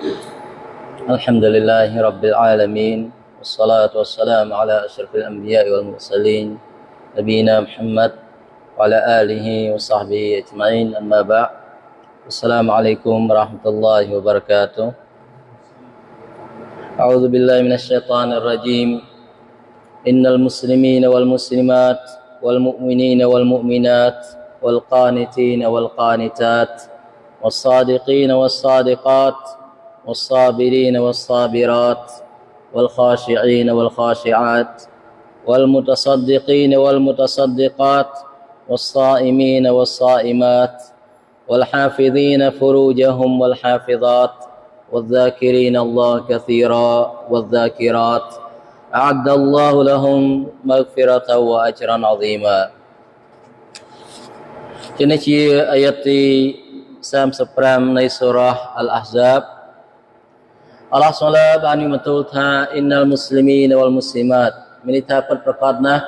الحمد لله رب العالمين والصلاة والسلام على أشرف الأنبياء والمرسلين نبينا محمد وعلى آله وصحبه أجمعين أما بعد السلام عليكم ورحمة الله وبركاته. أعوذ بالله من الشيطان الرجيم. إن المسلمين والمسلمات والمؤمنين والمؤمنات والقانتين والقانتات والصادقين والصادقات والصابرين والصابرات والخاشعين والخاشعات والمتصدقين والمتصدقات والصائمين والصائمات والحافظين فروجهم والحافظات والذاكرين الله كثيرا والذاكرات. أعد الله لهم مغفرة وأجرا عظيما. كنتي آياتي سام سبرام نيسورة الأحزاب អល់អាហ្សាបអល់ឡោះសុលាបាននិមន្ទូលថាអ៊ីនលមូស្លីមីនវលមូស្លីម៉ាតមានន័យថាពិតប្រកបណាស់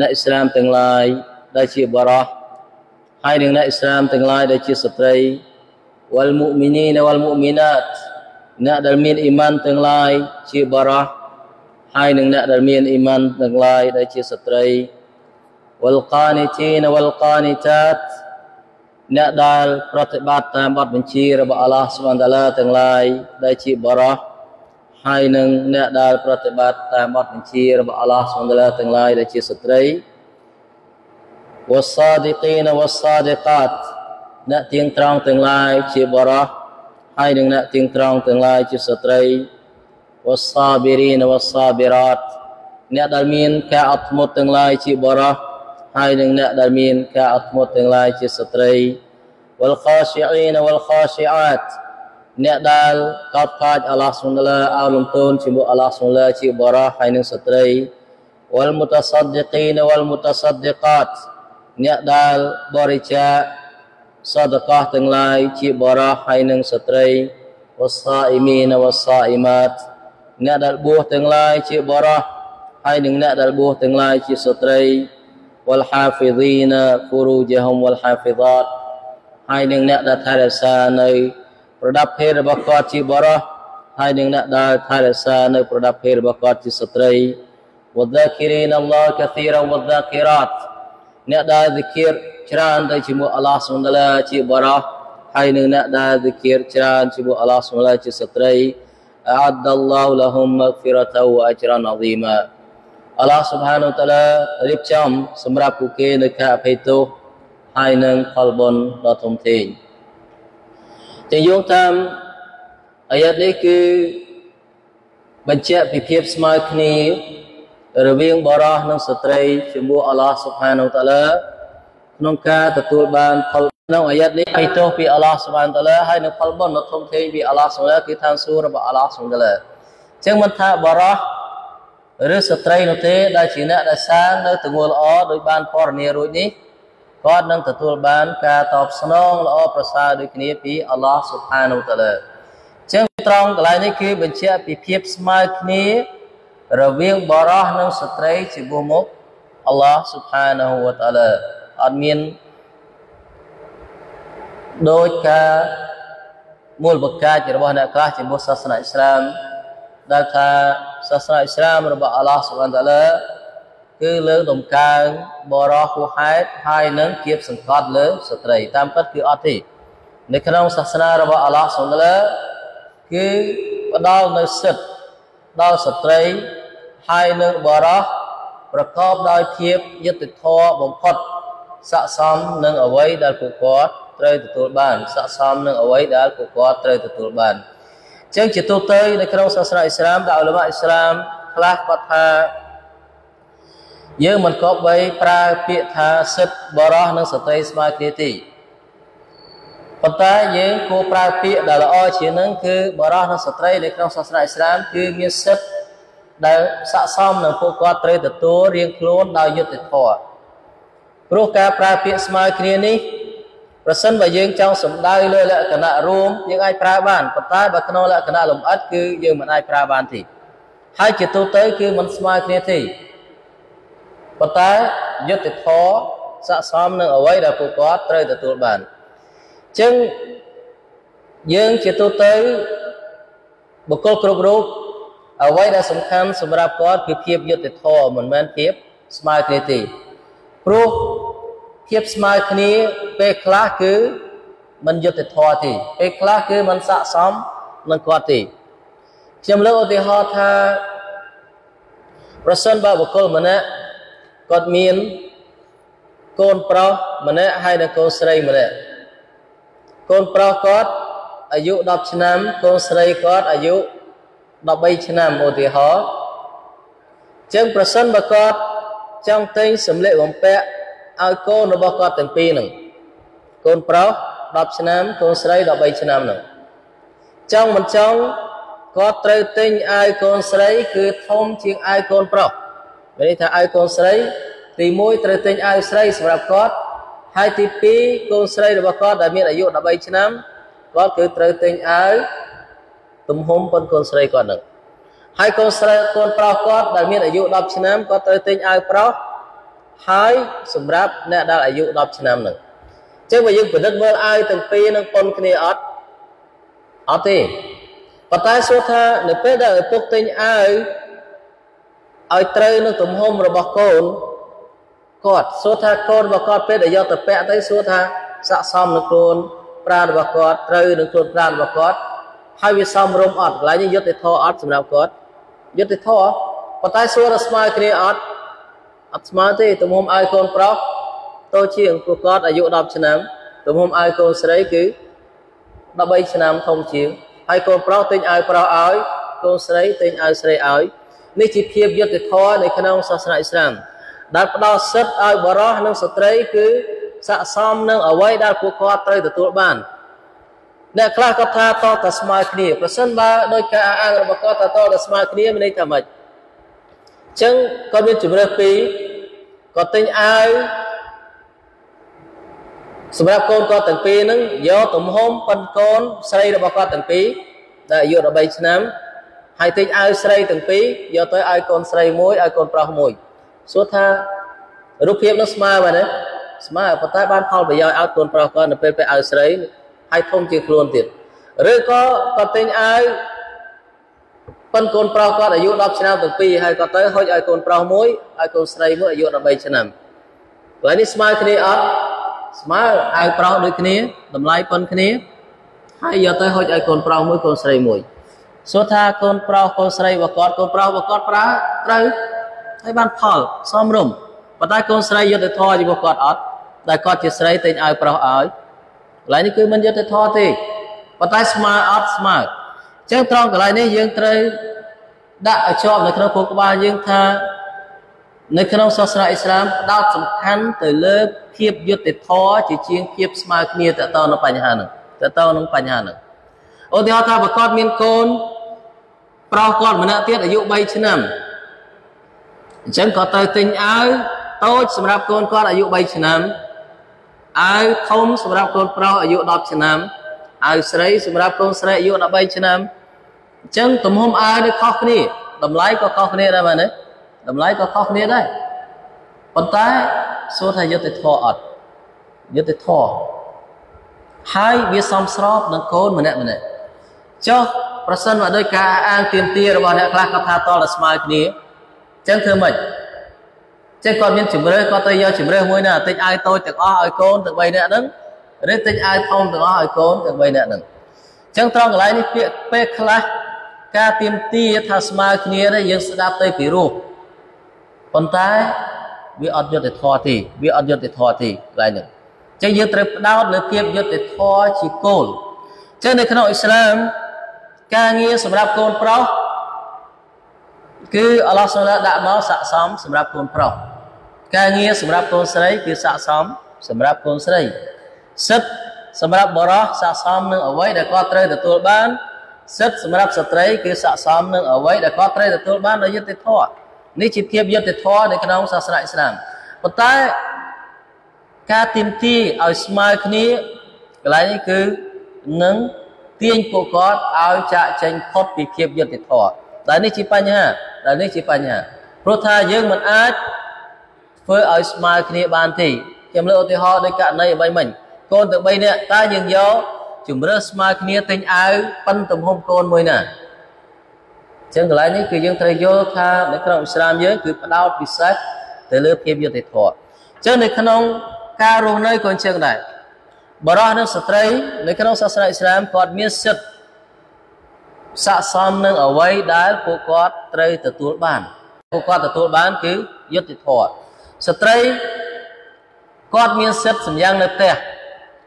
អ្នកអ៊ីស្លាមទាំងឡាយដែលជាបរោះហើយនឹងអ្នកអ៊ីស្លាមទាំងឡាយដែលជាស្ត្រីវលមុមីនីនវលមុមីណាតអ្នកដែលមានអ៊ីម៉ានទាំងឡាយជាបរោះហើយនឹងអ្នកដែលមានអ៊ីម៉ានទាំងឡាយដែលជាស្ត្រីវលកានីទីនវលកានីតាត អ្នកដែលប្រតិបត្តិតាមបទបញ្ជារបស់អល់ឡោះសុបានតាឡាទាំងឡាយដែលជាបរោះហើយនឹងអ្នកដែលប្រតិបត្តិតាមបទបញ្ជារបស់អល់ឡោះសុបានតាឡាទាំងឡាយដែលជាស្ត្រីវ៉ាសាឌីកីនវ៉ាសាឌីកាតអ្នកទៀងត្រង់ទាំងឡាយជាបរោះហើយនឹងអ្នកទៀងត្រង់ទាំងឡាយជាស្ត្រីវ៉ាសាប៊ីរីនវ៉ាសាប៊ីរ៉ាតអ្នកដែលមានការអត់ធ្មត់ទាំងឡាយជាបរោះ ហើយនឹងអ្នកដែលមានការអត់ធ្មត់ទាំងឡាយជាស្ត្រីវលខាស៊ីអ៊ីនវលខាស៊ីអាតអ្នកដែលកោតខ្លាចអល់ឡោះសុនឡាអោលំទោនជាមួយអល់ឡោះសុនឡាជាបរោះហើយនឹងស្ត្រីវលមុតសឌិកីនវលមុតសឌិកាតអ្នកដែលបរិច្ចាគសដកោះទាំងឡាយជាបរោះហើយនឹងស្ត្រីវសាអ៊ីមីនវសាអ៊ីម៉ាតអ្នកដែលបួសទាំងឡាយជាបរោះហើយនឹងអ្នកដែលបួសទាំងឡាយជាស្ត្រី والحافظين فروجهم والحافظات ហើយនឹងអ្នកដែលថែរក្សានៅប្រដាប់ភេទរបស់គាត់ជាបរោះហើយនឹងអ្នកដែលថែរក្សានៅប្រដាប់ភេទរបស់គាត់ជាស្ត្រី والذاكرين الله كثيرا والذاكرات អ្នកដែល zikir ច្រើនទៅជាមួយអល់ឡោះសុបហានតាឡាជាបរោះហើយនឹងអ្នកដែល zikir ច្រើនជាមួយអល់ឡោះសុបហានតាឡាជាស្ត្រី أعد الله لهم مغفرة وأجرا عظيما អល់ឡោះសុបហានូតាឡារៀបចំសម្រាប់ពួកគេនៅការអភ័យទោសហើយនឹងផលបុណ្យដ៏ធំធេងតែយោងតាមអាយ៉ាតនេះគឺបញ្ជាក់ពីភាពស្មើគ្នារវាងបរោះនិងស្ត្រីជាមួយអល់ឡោះសុបហានូតាឡាក្នុងការទទួលបានផលក្នុងអាយ៉ាតនេះអភ័យទោសពីអល់ឡោះសុបហានតាឡាហើយនឹងផលបុណ្យដ៏ធំធេងពីអល់ឡោះសុបហានគឺឋានសួគ៌របស់អល់ឡោះសុបហានតាឡាអញ្ចឹងមិនថាបរោះ ឬស្ត្រីនោះទេដែលជាអ្នកដែលសាងនៅទង្វើល្អដោយបានពរនារួចនេះគាត់នឹងទទួលបានការតបស្នងល្អប្រសើរដូចគ្នាពីអល់ឡោះស៊ុបហានូតាឡាចឹងត្រង់កន្លែងនេះគឺបញ្ជាក់ពីភាពស្មើគ្នា រវាងបរោះនិងស្ត្រីជាមួយមុខអល់ឡោះស៊ុបហានូវតាឡាអត់មានដោយការមូលបកាចរបស់អ្នកខ្លះជាមួយសាសនាអ៊ីស្លាម ដែលថាសាសនាអ៊ីស្លាមរបស់អល់ឡោះសុបហានតាឡាគឺលើកដំកើងបរោះហួហេតុហើយនឹងគៀបសង្កត់លើស្ត្រី តាមពិតគឺអត់ទេនៅក្នុងសាសនារបស់អល់ឡោះសុបហានតាឡាគឺផ្ដល់នៅសិទ្ធដល់ស្ត្រីហើយនឹងបរោះប្រកបដោយភាពយុត្តិធម៌បំផុតស័ក្តិសមនឹងអ្វីដែលពួកគាត់ត្រូវទទួលបានស័ក្តិសមនឹងអ្វីដែលពួកគាត់ត្រូវទទួលបាន ចឹងជាទូទៅនៅក្នុងសាសនាអ៊ីស្លាមដែលឧលមាអ៊ីស្លាមខ្លះគាត់ថាយើងមិនគប្បីប្រើពាក្យថាសិទ្ធបរោះនិងស្ត្រីស្មើគ្នាទេប៉ុន្តែយើងគួរប្រើពាក្យដែលល្អជាងនឹងគឺបរោះនិងស្ត្រីនៅក្នុងសាសនាអ៊ីស្លាមគឺមានសិទ្ធដែលស័ក្តិសមនឹងពួកគាត់ត្រូវទទួលរៀងខ្លួនដោយយុត្តិធម៌ព្រោះការប្រើពាក្យស្មើគ្នានេះ ប្រសិនបើយើងចង់សំដៅលើលក្ខណៈរួមយើងអាចប្រើបានប៉ុន្តែបើក្នុងលក្ខណៈលម្អិតគឺយើងមិនអាចប្រើបានទេហើយជាទូទៅគឺមិនស្មើគ្នាទេប៉ុន្តែយុត្តិធម៌ស័ក្តិសមនឹងអ្វីដែលពួកគាត់ត្រូវទទួលបានអញ្ចឹងយើងជាទូទៅបុគ្គលគ្រប់រូបអ្វីដែលសំខាន់សម្រាប់គាត់គឺភាពយុត្តិធម៌មិនមែនភាពស្មើគ្នាទេព្រោះ ភាពស្មើគ្នាពេលខ្លះគឺមិនយុត្តិធម៌ទេពេលខ្លះគឺមិនស័ក្តិសមនឹងគាត់ទេខ្ញុំលើកឧទាហរណ៍ថាប្រសិនបើបុគ្គលម្នាក់គាត់មានកូនប្រុសម្នាក់ហើយនិងកូនស្រីម្នាក់កូនប្រុសគាត់អាយុ10ឆ្នាំកូនស្រីគាត់អាយុ13ឆ្នាំឧទាហរណ៍ចឹងប្រសិនបើគាត់ចង់ទិញសម្លៀកបំពាក់ ឲ្យកូនរបស់គាត់ទាំងពីរហ្នឹងកូនប្រុស10ឆ្នាំកូនស្រី13ឆ្នាំហ្នឹងចង់មិនចង់គាត់ត្រូវទិញអាយកូនស្រី គឺធំជាងអាយកូនប្រុសមានន័យថាអាយកូនស្រី ទី1ត្រូវទិញអាវស្រីសម្រាប់គាត់ហើយទី2កូនស្រីរបស់គាត់ដែលមានអាយុ13ឆ្នាំគាត់គឺត្រូវទិញអាវទំហំប៉ុនកូនស្រីគាត់នឹងហើយកូនស្រីកូនប្រុសគាត់ដែលមានអាយុ10ឆ្នាំគាត់ត្រូវទិញអាវប្រុស ហើយសម្រាប់អ្នកដែលអាយុ10ឆ្នាំនឹងអញ្ចឹងបើយើងពិនិត្យមើលអាវទាំងពីរនឹងប៉ុនគ្នាអត់អត់ទេប៉ុន្តែសួរថានៅពេលដែលឪពុកទិញអាវឲ្យត្រូវនឹងទំហំរបស់កូនគាត់សួរថាកូនរបស់គាត់ពេលដែលយកទៅពាក់ទៅសួរថាស័កសមនឹងខ្លួនប្រាណរបស់គាត់ត្រូវនឹងខ្លួនប្រាណរបស់គាត់ហើយវាសមរម្យអត់កន្លែងនេះយុត្តិធម៌អត់សម្រាប់គាត់យុត្តិធម៌ប៉ុន្តែសួរថាស្មើគ្នាអត់ អត់ស្មើទេទំហំឲ្យកូនប្រុសតូចជាងពួកគាត់អាយុ10ឆ្នាំទំហំឲ្យកូនស្រីគឺ13ឆ្នាំធំជាងហើយកូនប្រុសទិញឲ្យប្រុសឲ្យកូនស្រីទិញឲ្យស្រីឲ្យនេះជាភាពយុត្តិធម៌នៅក្នុងសាសនាអ៊ីស្លាមដែលផ្ដល់សិទ្ធឲ្យបរិសនិងស្ត្រីគឺស័ក្តិសមនឹងអ្វីដែលពួកគាត់ត្រូវទទួលបានអ្នកខ្លះគាត់ថាតតែស្មើគ្នាប្រសិនបើដោយការអះអាងរបស់គាត់ថាតតែស្មើគ្នាមានន័យថាម៉េច អញ្ចឹងគាត់មានជំរើសពីរគាត់ទិញអាវសម្រាប់កូនគាត់ទាំងពីរហ្នឹងយកទំហំប៉ុនកូនស្រីរបស់គាត់ទាំងពីរដែលអាយុ13ឆ្នាំហើយទិញអាវស្រីទាំងពីរយកទៅឲ្យកូនស្រីមួយឲ្យកូនប្រុសមួយសួរថារូបភាពនោះស្មើបាទណាស្មើប៉ុន្តែបានផលប្រយោជន៍ឲ្យកូនប្រុសគាត់នៅពេលពេលអាវស្រីហើយធំជាងខ្លួនទៀតឬក៏គាត់ទិញអាវ ប៉ុនកូនប្រុសគាត់អាយុ10ឆ្នាំទាំងពីរហើយគាត់ទៅហុចឲ្យកូនប្រុសមួយឲ្យកូនស្រីមួយអាយុ13ឆ្នាំព្រោះនេះស្មើគ្នាអត់ស្មើអាវប្រុសដូចគ្នាតម្លៃប៉ុនគ្នាហើយយកទៅហុចឲ្យកូនប្រុសមួយកូនស្រីមួយសួរថាកូនប្រុសកូនស្រីរបស់គាត់កូនប្រុសរបស់គាត់ប្រើត្រូវហើយបានផលសមរម្យប៉ុន្តែកូនស្រីយុទ្ធធរជាមួយគាត់អត់ដែលគាត់ជាស្រីតែងឲ្យប្រុសឲ្យកន្លែងនេះគឺមិនយុទ្ធធរទេប៉ុន្តែស្មើអត់ស្មើអញ្ចឹងត្រង់កន្លែងនេះយើងត្រូវដាក់ឲ្យជាប់នៅក្នុងពុកក្បាលយើងថា នៅក្នុងសាសនាអ៊ីស្លាមផ្ដោតសំខាន់ទៅលើភាពយុត្តិធម៌ជាជាងភាពស្មើគ្នាទៅតទៅនឹងបញ្ហាហ្នឹងទៅទៅនឹងបញ្ហាហ្នឹងឧទាហរណ៍ថាបើគាត់មានកូនប្រុសគាត់ម្នាក់ទៀតអាយុ3ឆ្នាំអញ្ចឹងគាត់ទៅទិញអាវតូចសម្រាប់កូនគាត់អាយុ3ឆ្នាំអាវធំសម្រាប់កូនប្រុសអាយុ10ឆ្នាំ អាវស្រីសម្រាប់កូនស្រីអាយុ13ឆ្នាំអញ្ចឹងទំហំអាវនេះខុសគ្នាតម្លៃក៏ខុសគ្នាដែរមែនទេតម្លៃក៏ខុសគ្នាដែរប៉ុន្តែសួរថាយុត្តិធម៌អត់យុត្តិធម៌ហើយវាសមស្របនឹងកូនម្នាក់ម្នាក់ចុះប្រសិនបើដោយការអាងទៀមទារបស់អ្នកខ្លះគាត់ថាតតែស្មើគ្នាចឹងធ្វើម៉េចចឹងគាត់មានជំរឿគាត់ទៅយកជំរឿមួយណាទិញអាវតូចទាំងអស់ឲ្យកូនទាំង3នាក់ហ្នឹង ឬទិញអាវធំទាំងអស់ឲ្យកូនទាំង3នាក់ហ្នឹងចឹងត្រង់កន្លែងនេះពាក្យពេលខ្លះការទៀមទាថាស្មើគ្នានេះយើងស្ដាប់ទៅពីរោះប៉ុន្តែវាអត់យុត្តិធម៌ទេវាអត់យុត្តិធម៌ទេកន្លែងហ្នឹងចឹងយើងត្រូវផ្ដោតលើភាពយុត្តិធម៌ជាគោលចឹងនៅក្នុងអ៊ីស្លាមការងារសម្រាប់កូនប្រុសគឺអល់ឡោះសូឡាដាក់មកស័កសមសម្រាប់កូនប្រុសការងារសម្រាប់កូនស្រីគឺស័កសមសម្រាប់កូនស្រី សិទ្ធសម្រាប់បរោះស័កសមនឹងអ្វីដែលគាត់ត្រូវទទួលបានសិទ្ធសម្រាប់ស្ត្រីគឺស័កសមនឹងអ្វីដែលគាត់ត្រូវទទួលបានដោយយុត្តិធម៌នេះជាភាពយុត្តិធម៌នៅក្នុងសាសនាអ៊ីស្លាមប៉ុន្តែការទីមទីឲ្យស្មើគ្នាកន្លែងនេះគឺនឹងទាញពួកគាត់ឲ្យចាក់ចេញផុតពីភាពយុត្តិធម៌ដែលនេះជាបញ្ហាដែលនេះជាបញ្ហាព្រោះថាយើងមិនអាចធ្វើឲ្យស្មើគ្នាបានទេខ្ញុំលើកឧទាហរណ៍ដូចករណីអ្វីមិញ កូនទៅ3នាក់តើយើងយកជំរឿស្មើគ្នាទិញអាវប៉ិនទំហំកូនមួយណាចឹងកន្លែងនេះគឺយើងត្រូវយល់ថានៅក្នុងអ៊ីស្លាមយើងគឺផ្ដោតពិសេសទៅលើភាពយុត្តិធម៌ចឹងនៅក្នុងការរស់នៅក៏អញ្ចឹងដែរបរិះនិងស្ត្រីនៅក្នុងសាសនាអ៊ីស្លាមគាត់មានសិទ្ធិស័កសមនឹងអ្វីដែលពួកគាត់ត្រូវទទួលបានពួកគាត់ទទួលបានគឺយុត្តិធម៌ស្ត្រីគាត់មានសិទ្ធិសម្យ៉ាងនៅផ្ទះ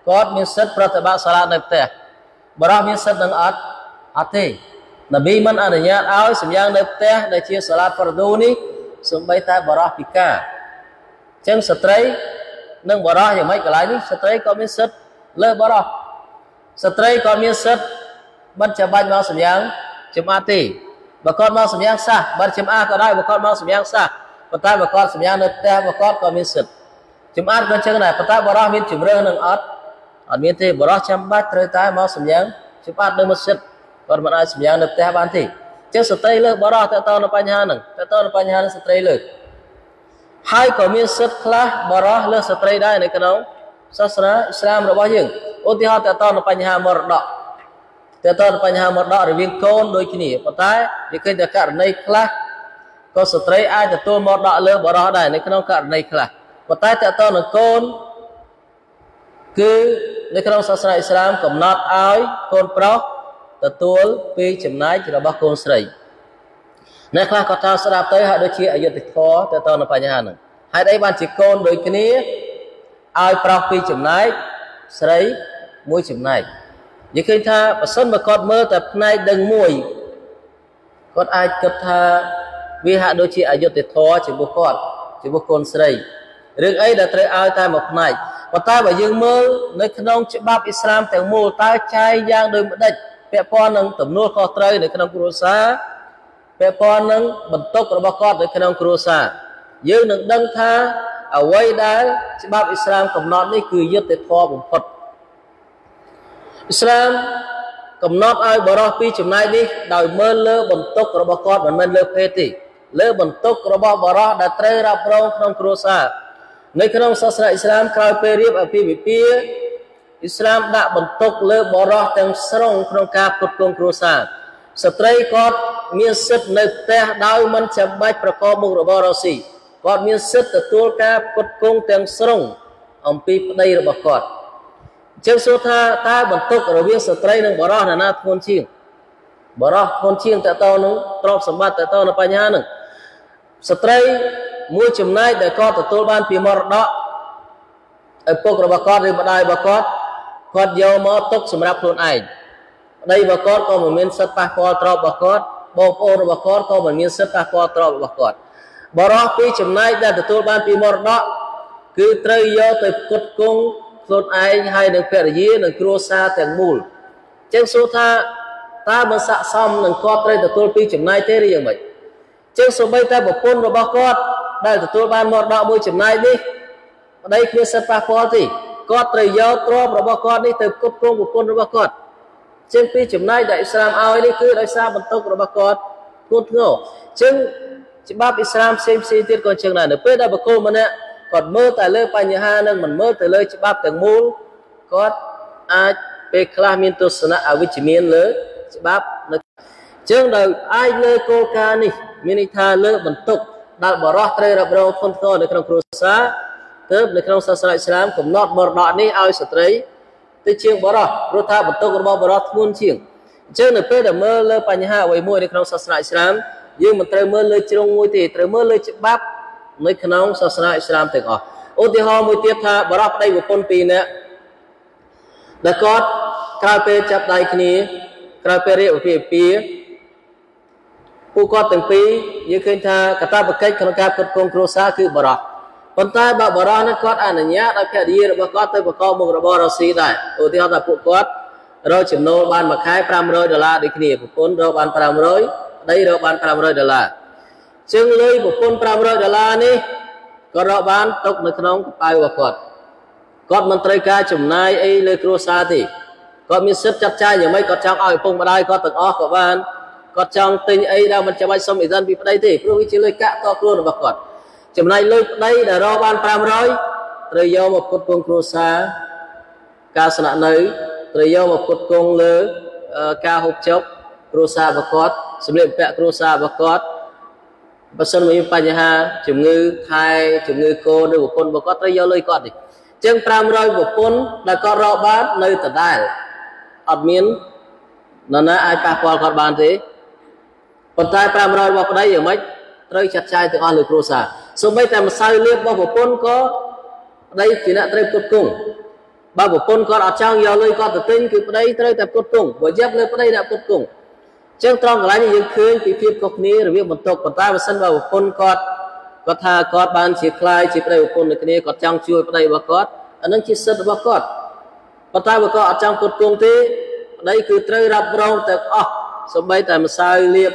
គាត់មានសិទ្ធិប្រតិបត្តិសាឡានៅផ្ទះបរិះមានសិទ្ធិនឹងអត់អត់ទេនប៊ីមិនអនុញ្ញាតឲ្យសម្យ៉ាងនៅផ្ទះដែលជាសាឡាតហ្វរឌូនេះសំបីតែបរិះពិការអញ្ចឹងស្ត្រីនិងបរោះយ៉ាងម៉េចកន្លែងនេះស្ត្រីក៏មានសិទ្ធិលើបរោះស្ត្រីក៏មានសិទ្ធិបិទចាំបាច់មកសម្យ៉ាងចំអាទេបើគាត់មកសម្យ៉ាងសះបិទចំអាក៏ដែរបើគាត់មកសម្យ៉ាងសះប៉ុន្តែបើគាត់សម្យ៉ាងនៅផ្ទះបើគាត់ក៏មានសិទ្ធិចំអាក៏អញ្ចឹងដែរប៉ុន្តែបរោះមានជំរឿនឹងអត់ អត់មានទេបរោះចាំបាច់ត្រូវតែមកសម្យ៉ាងចំអានៅមស្ជីតគាត់មិនអាចសម្យ៉ាងនៅផ្ទះបានទេអញ្ចឹងស្ត្រីលើបរោះតើតើនៅបញ្ហាហ្នឹងតើតើនៅបញ្ហាហ្នឹងស្ត្រីលើហើយក៏មានសិទ្ធិខ្លះបរោះលើស្ត្រីដែរនៅក្នុងសាសនាអ៊ីស្លាមរបស់យើងឧទាហរណ៍តើតើនៅបញ្ហាមរតកតើតើនៅបញ្ហាមរតករវាងកូនដូចគ្នាប៉ុន្តែវាឃើញតែករណីខ្លះក៏ស្ត្រីអាចទទួលមរតកលើបរោះដែរនៅក្នុងករណីខ្លះប៉ុន្តែតើតើនឹងកូន គឺនៅក្នុងសាសនាអ៊ីស្លាមកំណត់ឲ្យកូនប្រុសទទួលពីចំណែករបស់កូនស្រីអ្នកខ្លះក៏ថាស្ដាប់ទៅហាក់ដូចជាអយុត្តិធម៌ទៅតនៅបញ្ហាហ្នឹងហេតុអីបានជាកូនដូចគ្នាឲ្យប្រុសពីរចំណែកស្រីមួយចំណែកនិយាយឃើញថាបើសិនបើគាត់មើលតែផ្នែកដឹងមួយគាត់អាចគិតថាវាហាក់ដូចជាអយុត្តិធម៌ចំពោះគាត់ចំពោះកូនស្រីរឿងអីដែលត្រូវឲ្យតែមួយផ្នែក ប៉ុន្តែបើយើងមើលនៅក្នុងច្បាប់អ៊ីស្លាមទាំងមូលតើចែកយ៉ាងដូចម្ដេចពាក់ព័ន្ធនឹងទំនួលខុសត្រូវនៅក្នុងគ្រួសារពាក់ព័ន្ធនឹងបន្ទុករបស់គាត់នៅក្នុងគ្រួសារយើងនឹងដឹងថាអ្វីដែលច្បាប់អ៊ីស្លាមកំណត់នេះគឺយុត្តិធម៌បំផុតអ៊ីស្លាមកំណត់ឲ្យបរិះពីចំណែកនេះដោយមើលលើបន្ទុករបស់គាត់មិនមែនលើភេទទេលើបន្ទុករបស់បរិះដែលត្រូវរ៉ាប់រងក្នុងគ្រួសារ នៅក្នុងសាសនាអ៊ីស្លាមក្រោយពេលរៀបអាពាហ៍ពិពាហ៍អ៊ីស្លាមដាក់បន្ទុកលើបរិះទាំងស្រុងក្នុងការផ្គត់ផ្គង់គ្រួសារស្ត្រីគាត់មានសិទ្ធិនៅផ្ទះដោយមិនចាំបាច់ប្រកបមុខរបររស៊ីគាត់មានសិទ្ធិទទួលការផ្គត់ផ្គង់ទាំងស្រុងអំពីប្តីរបស់គាត់អញ្ចឹងសួរថាតើបន្ទុករវាងស្ត្រីនិងបរិះណាណាធ្ងន់ជាងបរិះធ្ងន់ជាងតើតើនឹងទ្រព្យសម្បត្តិតើតើនៅបញ្ហានឹងស្ត្រី មួយចំណែកដែលគាត់ទទួលបានពីមរតកឪពុករបស់គាត់ឬម្ដាយរបស់គាត់គាត់យកមកទុកសម្រាប់ខ្លួនឯងប្តីរបស់គាត់ក៏មិនមានសិទ្ធិប៉ះពាល់ទ្រព្យរបស់គាត់បងប្អូនរបស់គាត់ក៏មិនមានសិទ្ធិប៉ះពាល់ទ្រព្យរបស់គាត់បរោះពីចំណែកដែលទទួលបានពីមរតកគឺត្រូវយកទៅផ្គត់ផ្គង់ខ្លួនឯងហើយនឹងភរិយានិងគ្រួសារទាំងមូលអញ្ចឹងសួរថាតើមិនស័កសមនឹងគាត់ត្រូវទទួលពីចំណែកទេឬយ៉ាងម៉េចអញ្ចឹងសូម្បីតែប្រពន្ធរបស់គាត់ ដែលទទួលបានមរតកមួយចំណែកនេះប្តីគ្មានសិទ្ធិប៉ះពាល់ទេគាត់ត្រូវយកទ្រព្យរបស់គាត់នេះទៅផ្គត់ផ្គង់ប្រពន្ធរបស់គាត់ជាងពីចំណែកដែលអ៊ីស្លាមឲ្យនេះគឺដោយសារបន្ទុករបស់គាត់ធ្ងន់ធ្ងរជាងច្បាប់អ៊ីស្លាមផ្សេងផ្សេងទៀតក៏ចឹងដែរនៅពេលដែលបុគ្គលម្នាក់គាត់មើលតែលើបញ្ហានឹងមិនមើលទៅលើច្បាប់ទាំងមូលគាត់អាចពេលខ្លះមានទស្សនៈអវិជ្ជមានលើច្បាប់នៅចឹងដោយអាចលើគោលការណ៍នេះមានន័យថាលើបន្ទុក ដែលបរោះត្រូវរ៉ាប់រងធ្ងន់ធ្ងរនៅក្នុងគ្រួសារទើបនៅក្នុងសាសនាអ៊ីស្លាមកំណត់មរតកនេះឲ្យស្ត្រីទៅជាងបរោះព្រោះថាបន្ទុករបស់បរោះធ្ងន់ជាងអញ្ចឹងនៅពេលដែលមើលលើបញ្ហាអ្វីមួយនៅក្នុងសាសនាអ៊ីស្លាមយើងមិនត្រូវមើលលើជ្រុងមួយទេត្រូវមើលលើច្បាប់នៅក្នុងសាសនាអ៊ីស្លាមទាំងអស់ឧទាហរណ៍មួយទៀតថាបរោះប្តីប្រពន្ធពីរនាក់ដែលគាត់ក្រោយពេលចាប់ដៃគ្នាក្រោយពេលរៀបវិពាពួ កគាត់ទាំងពីរយើងឃើញថាកតាបកិច្ចក្នុងការផ្គត់ផ្គង់គ្រួសារគឺបរោះប៉ុន្តែបើបរោះនឹងគាត់អនុញ្ញាតឲ្យភរិយារបស់គាត់ទៅបកមុខរបររស៊ីដែរឧទាហរណ៍ថាពួកគាត់រកចំណូលបានមួយខែ500ដុល្លារដូចគ្នាប្រពន្ធរកបាន500ប្តីរកបាន500ដុល្លារជាងលុយប្រពន្ធ500ដុល្លារនេះក៏រកបានទុកនៅក្នុងកប៉ៅរបស់គាត់គាត់មិនត្រូវការចំណាយអីលើគ្រួសារទេគាត់មានសិទ្ធិចាត់ចែងយ៉ាងម៉េចគាត់ចង់ឲ្យឪពុកម្ដាយគាត់ទាំងអស់ក៏បាន គាត់ចង់ទិញអីដែលមិនចាំបាច់សុំអីសិនពីប្តីទេព្រោះវាជាលុយកាក់តខ្លួនរបស់គាត់ចំណែកលុយប្តីដែលរកបាន500ត្រូវយកមកផ្គត់ផ្គង់គ្រួសារការស្នាក់នៅត្រូវយកមកផ្គត់ផ្គង់លើការហូបចុកគ្រួសាររបស់គាត់សម្លៀកបំពាក់គ្រួសាររបស់គាត់បើសិនមានបញ្ហាជំងឺខែជំងឺកូនឬប្រពន្ធរបស់គាត់ត្រូវយកលុយគាត់ទេចឹង500ប្រពន្ធដែលគាត់រកបាននៅដដែលអត់មាននរណាអាចប៉ះពាល់គាត់បានទេ ប៉ុន្តែ500របស់ប្តីយ៉ាងម៉េចត្រូវចាត់ចែងទាំងអស់លើគ្រួសារសូម្បីតែម្សៅលៀបរបស់ប្រពន្ធក៏ប្តីជាអ្នកត្រូវគ្រប់គង់បើប្រពន្ធគាត់អត់ចង់យកលុយគាត់ទៅទិញគឺប្តីត្រូវតែគ្រប់គង់បើយ៉ាប់លើប្តីអ្នកគ្រប់គង់ចឹងត្រង់កន្លែងនេះយើងឃើញពីភាពខុសគ្នារវាងបន្ទុកប៉ុន្តែបើសិនបើប្រពន្ធគាត់គាត់ថាគាត់បានជាខ្លាយជាប្តីប្រពន្ធនៅគ្នាគាត់ចង់ជួយប្តីរបស់គាត់អានឹងជាសិទ្ធិរបស់គាត់ប៉ុន្តែបើគាត់អត់ចង់គ្រប់គង់ទេប្តីគឺត្រូវរ៉ាប់រងទាំងអស់សូម្បីតែម្សៅលាប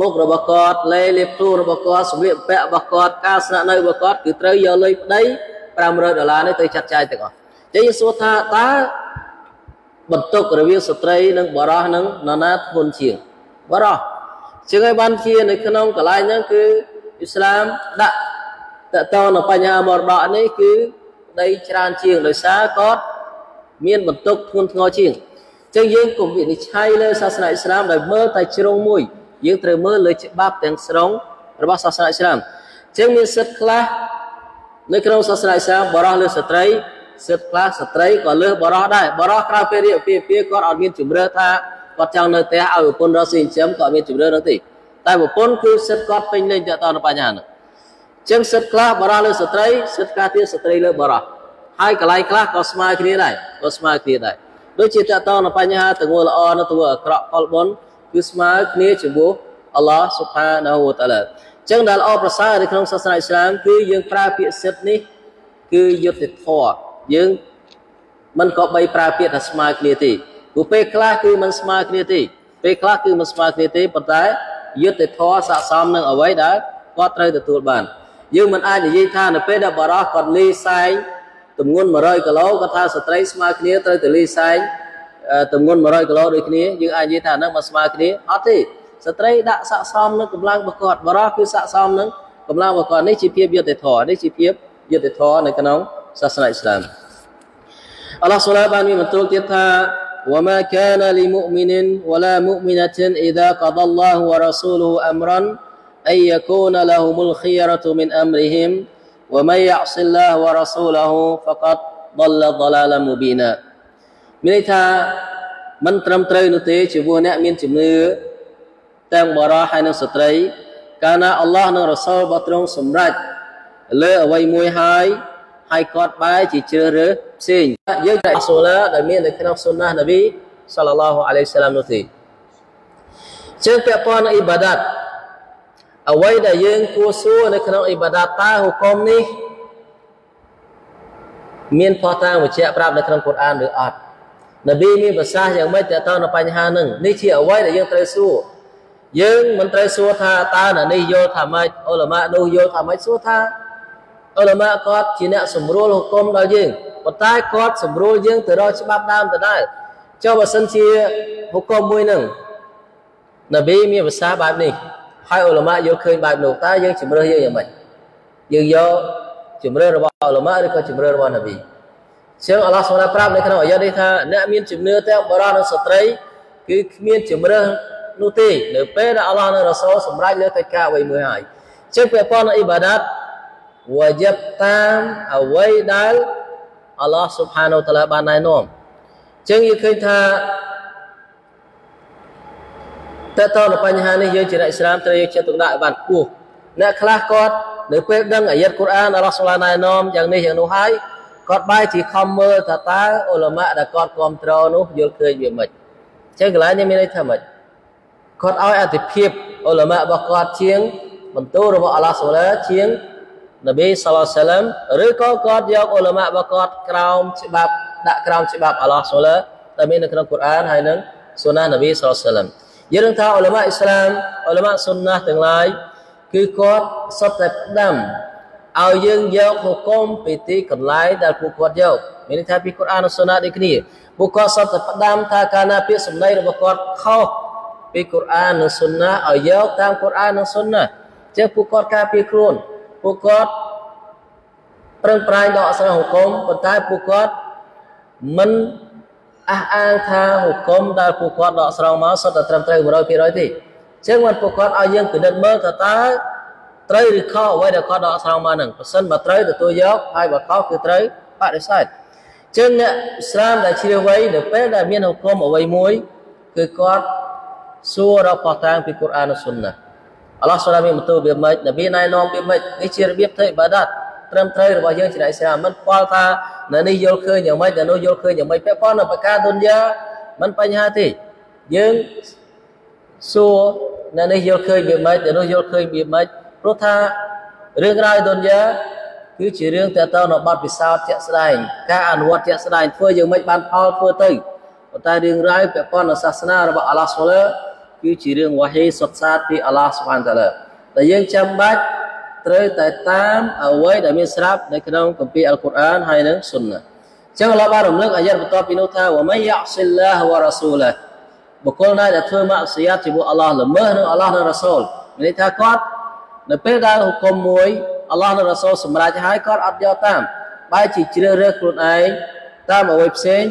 មុខរបស់គាត់លេលាបខ្លួនរបស់គាត់សម្លៀកបំពាក់របស់គាត់ការស្នាក់នៅរបស់គាត់គឺត្រូវយកលុយប្តី500ដុល្លារនេះទៅចាត់ចែងទាំងអស់ចឹងយើងសួរថាតើបន្ទុករវាងស្ត្រីនិងបរោះនឹងនរណាធ្ងន់ជាងបរោះជាងឲ្យបានជានៅក្នុងកន្លែងហ្នឹងគឺអ៊ីស្លាមដាក់តកតនៅបញ្ហាមរតកនេះគឺប្តីច្រើនជាងដោយសារគាត់មានបន្ទុកធ្ងន់ធ្ងរជាងចឹងយើងកុំវិនិច្ឆ័យលើសាសនាអ៊ីស្លាមដោយមើលតែជ្រុងមួយ យើងត្រូវមើលលើច្បាប់ទាំងស្រុងរបស់សាសនាអ៊ីស្លាមចឹងមានសិទ្ធិខ្លះនៅក្នុងសាសនាអ៊ីស្លាមបរោះលើស្ត្រីសិទ្ធិខ្លះស្ត្រីក៏លើសបរោះដែរបរោះក្រៅពេលរៀបពីពីគាត់អត់មានជំរឿថាគាត់ចង់នៅផ្ទះឲ្យប្រពន្ធរកស៊ីចិញ្ចឹមក៏អត់មានជំរឿនោះទេតែប្រពន្ធគឺសិទ្ធិគាត់ពេញលេញទៅតទៅបញ្ហានោះចឹងសិទ្ធិខ្លះបរោះលើស្ត្រីសិទ្ធិខ្លះទៀតស្ត្រីលើបរោះហើយកន្លែងខ្លះក៏ស្មើគ្នាដែរក៏ស្មើគ្នាដែរដូចជាតទៅនៅបញ្ហាទាំងល្អនិងទាំងអាក្រក់ផលបុណ្យ គឺស្មើគ្នាជាមួយអល់ឡោះសុផាណាហូតាឡាចឹងដែលល្អប្រសើរនៅក្នុងសាសនាអ៊ីស្លាមគឺយើងប្រើពាក្យសិទ្ធិនេះគឺយុត្តិធម៌យើងមិនក៏បីប្រើពាក្យថាស្មើគ្នាទេព្រោះពេលខ្លះគឺមិនស្មើគ្នាទេពេលខ្លះគឺមិនស្មើគ្នាទេប៉ុន្តែយុទ្ធធម៌ស័កសមនឹងអ្វីដែលគាត់ត្រូវទទួលបានយើងមិនអាចនិយាយថានៅពេលដែលបរោះគាត់លីសែងទម្ងន់100គីឡូគាត់ថាស្ត្រីស្មើគ្នាត្រូវទៅលីសែង ទម្ងន់100គីឡូដូចគ្នាយើងអាចនិយាយថាហ្នឹងមកស្មើគ្នាអត់ទេស្ត្រីដាក់ស័កសមនឹងកម្លាំងរបស់គាត់បរោះគឺស័កសមនឹងកម្លាំងរបស់គាត់នេះជាភាពយុត្តិធម៌នេះជាភាពយុត្តិធម៌នៅក្នុងសាសនាអ៊ីស្លាមអល់ឡោះសូឡាបានមានបន្ទូលទៀតថា وما كان لمؤمن ولا مؤمنة إذا قضى الله ورسوله أمرا أن يكون لهم الخيرة من أمرهم ومن يعص الله ورسوله فقد ضل ضلالا مبينا មានន័យថាមិនត្រឹមត្រូវនោះទេចំពោះអ្នកមានជំនឿទាំងបរោះហើយនិងស្ត្រី កាលណាអល់ឡោះនិងរ៉ាសូលរបស់ទ្រង់សម្រេចលើអ្វីមួយហើយហើយគាត់បែរជាជ្រើសរើសផ្សេងយើងតែសូឡាដែលមាននៅក្នុងសុណានប៊ីសាឡឡោះអាឡៃសាឡាមនោះទេជើងពាក់ព័ន្ធនឹងអ៊ីបាដាតអ្វីដែលយើងគួរសួរនៅក្នុងអ៊ីបាដាតតើហុគមនេះមានផុសតាងវិជ្ជាប្រាប់នៅក្នុងកូរ៉ានឬអត់ នប៊ីមានប្រសាសន៍យ៉ាងម៉េចតើតើនៅបញ្ហាហ្នឹងនេះជាអ្វីដែលយើងត្រូវសួរយើងមិនត្រូវសួរថាតើនៅនេះយល់ថាម៉េចអ៊ុលម៉ានោះយល់ថាម៉េចសួរថាអ៊ុលម៉ាគាត់ជាអ្នកសម្រួលហុគមដល់យើងប៉ុន្តែគាត់សម្រួលយើងទៅរកច្បាប់ដើមដដែលចុះបើសិនជាហុគមមួយហ្នឹងនប៊ីមានភាសាបែបនេះហើយអ៊ុលម៉ាយល់ឃើញបែបនោះតើយើងជំរឿសយើងយ៉ាងម៉េចយើងយកជំរឿសរបស់អ៊ុលម៉ាឬក៏ជំរឿសរបស់នប៊ី ជាងអល់ឡោះសូមប្រាប់នៅក្នុងអាយ៉ានេះថាអ្នកមានជំនឿទាំងបរិសុទ្ធនិងស្ត្រីគឺគ្មានជំរឿសនោះទេនៅពេលដែលអល់ឡោះនិងរ៉ាសូលសម្រេចលើកិច្ចការអ្វីមួយហើយជាងពាក់ព័ន្ធនឹងអ៊ីបាដាត wajib តាមអ្វីដែលអល់ឡោះ Subhanahu wa Ta'ala បានណែនាំចឹងយើងឃើញថាតើតើនៅបញ្ហានេះយើងជាអ្នកអ៊ីស្លាមត្រូវយកចិត្តទុកដាក់ឲ្យបានខ្ពស់អ្នកខ្លះគាត់នៅពេលដឹងអាយ៉ាតកូរ៉ានអល់ឡោះសូឡាណែនាំយ៉ាងនេះយ៉ាងនោះហើយ គាត់បែរជាខំមើលថាតើអ៊ុលម៉ាដែលគាត់គ្រប់គ្រងនោះយល់ឃើញវាមិនចឹងកន្លែងនេះមានន័យថាម៉េចគាត់ឲ្យអតិភិបអ៊ុលម៉ារបស់គាត់ជាង បន្ទូលរបស់អល់ឡោះសូឡាជាងនប៊ីសាឡសាឡាមឬក៏គាត់យកអ៊ុលម៉ារបស់គាត់ក្រោមច្បាប់ដាក់ក្រោមច្បាប់អល់ឡោះសូឡាដែលមាននៅក្នុងកូរ៉ានហើយនឹងសុណានប៊ីសាឡសាឡាមយើងនឹងថាអ៊ុលម៉ាអ៊ីស្លាមអ៊ុលម៉ាសុណាទាំងឡាយគឺគាត់សុទ្ធតែផ្ដាំ ឲ្យយើងយកហុគមពីទីកន្លែងដែលពួកគាត់យកមានន័យថាពីកូរ៉ាននិងសុណាដូចគ្នាពួកគាត់សុទ្ធតែផ្ដាំថាកាលណាពាក្យសម្ដីរបស់គាត់ខុសពីកូរ៉ាននិងសុណាឲ្យយកតាមកូរ៉ាននិងសុណាចឹងពួកគាត់ការពារខ្លួនពួកគាត់ប្រឹងប្រែងដកស្រង់ហុគមប៉ុន្តែពួកគាត់មិនអះអាងថាហុគមដែលពួកគាត់ដកស្រង់មកសុទ្ធតែត្រឹមត្រូវ100%ទេចឹងមិនពួកគាត់ឲ្យយើងពិនិត្យមើលថាតើ ត្រូវឬខុសអ្វីដែលគាត់ដកស្រង់មកហ្នឹងបើសិនបើត្រូវទទួលយកហើយបើខុសគឺត្រូវបដិសេធចឹងអ្នកឥស្លាមដែលជ្រាវវៃនៅពេលដែលមានហុគមអ្វីមួយគឺគាត់សួររកផុសតាងពីកូរ៉ាននិងស៊ុនណាអល់ឡោះសូឡាមានបន្ទូលវាមិននប៊ីណៃនាំវាមិននេះជារបៀបធ្វើអ៊ីបាដាតត្រឹមត្រូវរបស់យើងជាអ្នកឥស្លាមមិនខ្វល់ថានៅនេះយល់ឃើញយ៉ាងម៉េចនៅនោះយល់ឃើញយ៉ាងម៉េចពាក់ព័ន្ធនឹងប្រការទុនយ៉ាមិនបញ្ហាទេយើងសួរនៅនេះយល់ឃើញវាមិននៅនោះយល់ឃើញវាមិន ព្រោះថារឿងរ៉ាវទុនយ៉ាគឺជារឿងតើតើនៅបាត់ពិសោធន៍ជាក់ស្ដែងការអនុវត្តជាក់ស្ដែងធ្វើយ៉ាងម៉េចបានផលធ្វើទៅប៉ុន្តែរឿងរ៉ាវពាក់ព័ន្ធនឹងសាសនារបស់អាឡោះសូឡាគឺជារឿងវ៉ាហ៊ីសុទ្ធសាធពីអាឡោះសុបានតាឡាតែយើងចាំបាច់ត្រូវតែតាមអ្វីដែលមានស្រាប់នៅក្នុងគម្ពីរអល់កុរអានហើយនឹងស៊ុនណាអញ្ចឹងអល់ឡោះបានរំលឹកអាយ៉ាតបន្ទាប់ពីនោះថាវ៉ាមៃយ៉ាស៊ីលឡាហវ៉ារ៉ាស៊ូឡាបុគ្គលណាដែលធ្វើម៉ាក់ស៊ីយ៉ាតជាមួយអល់ឡោះល្មើសនឹងអល់ឡោះនិងរ៉ាស៊ូលមានន័យថាគាត់ នៅពេលដែលហុគមមួយអល់ឡោះនិងរ៉ាស៊ូលសម្រេចហើយគាត់អត់យកតាមបែរជាជ្រើសរើសខ្លួនឯងតាមអ្វីផ្សេង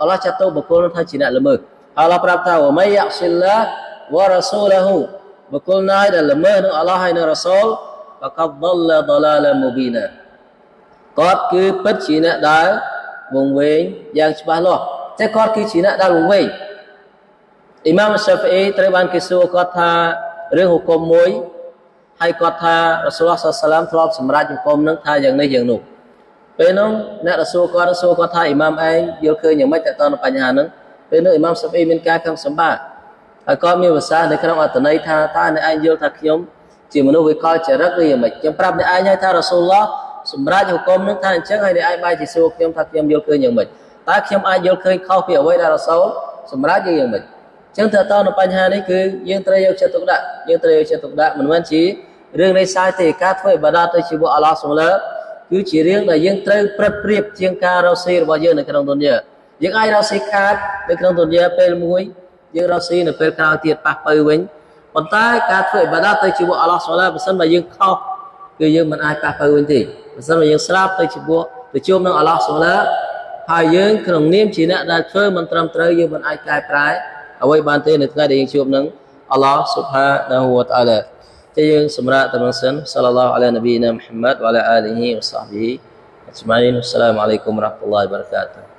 អល់ឡោះចាត់ទុកបុគ្គលនោះថាជាអ្នកល្មើសអល់ឡោះប្រាប់ថាវ៉ាមៃយ៉ាស៊ីលឡាវ៉ារ៉ាស៊ូឡាហ៊ូបុគ្គលណាដែលល្មើសនឹងអល់ឡោះហើយនឹងរ៉ាស៊ូល faqad dhalla dhalalan mubina គាត់គឺពិតជាអ្នកដើរវង្វេងយ៉ាងច្បាស់លាស់តែគាត់គឺជាអ្នកដើរវង្វេងអ៊ីម៉ាមសាហ្វីអ៊ីត្រូវបានគេសួរគាត់ថារឿងហុគមមួយ ហើយគាត់ថារ៉ាស៊ូលសាសឡាមធ្លាប់សម្រេចហុគមនឹងថាយ៉ាងនេះយ៉ាងនោះពេលនោះអ្នករ៉ាស៊ូលគាត់សួរគាត់ថាអ៊ីម៉ាមឯងយល់ឃើញយ៉ាងម៉េចតើតើបញ្ហាហ្នឹងពេលនោះអ៊ីម៉ាមសាហ្វីអ៊ីមានការខំសម្បាហើយគាត់មានភាសានៅក្នុងអត្តន័យថាតើអ្នកឯងយល់ថាខ្ញុំជាមនុស្សវិកលចរិតឬយ៉ាងម៉េចខ្ញុំប្រាប់អ្នកឯងហើយថារ៉ាស៊ូលឡោះសម្រាប់ហុគមនឹងថាអញ្ចឹងហើយអ្នកឯងបែរជាសួរខ្ញុំថាខ្ញុំយល់ឃើញយ៉ាងម៉េចតើខ្ញុំអាចយល់ឃើញខុសពីអ្វីដែលរ៉ាស៊ូលសម្រាប់យ៉ាងម៉េចអញ្ចឹងទៅតទៅបញ្ហានេះគឺយើងត្រូវយកចិត្តទុកដាក់យើងត្រូវយកចិត្តទុកដាក់មិនមែនជា រឿងនៃសាយទេការធ្វើអ៊ីបាដាទៅជាមួយអល់ឡោះសូឡាគឺជារឿងដែលយើងត្រូវប្រឹកប្រៀបជាងការរកស៊ីរបស់យើងនៅក្នុងទុនយាយើងអាចរកស៊ីខាតនៅក្នុងទុនយាពេលមួយយើងរកស៊ីនៅពេលក្រោយទៀតប៉ះពៅវិញប៉ុន្តែការធ្វើអ៊ីបាដាទៅជាមួយអល់ឡោះសូឡាបើសិនបើយើងខុសគឺយើងមិនអាចប៉ះពៅវិញទេបើសិនបើយើងស្លាប់ទៅជាមួយទៅជួបនឹងអល់ឡោះសូឡាហើយយើងក្នុងនាមជាអ្នកដែលធ្វើមិនត្រឹមត្រូវយើងមិនអាចកែប្រែអ្វីបានទេនៅថ្ងៃដែលយើងជួបនឹងអល់ឡោះស៊ុបហានាហ៊ូវ តាឡាតែយើងសម្រាប់តែមិនសិនសាឡឡោះអាឡានប៊ីណាមូហាម៉ាត់វ៉ាឡាអាលីហ៊ីវ៉ាសាហ្ប៊ីអ៊ីអ៊ីស្មាអ៊ីនអ៊ុសឡាមអាឡៃគុំរ៉ាហ្មាតុលឡាហ៊ីវ៉ាបារកាតុហ៍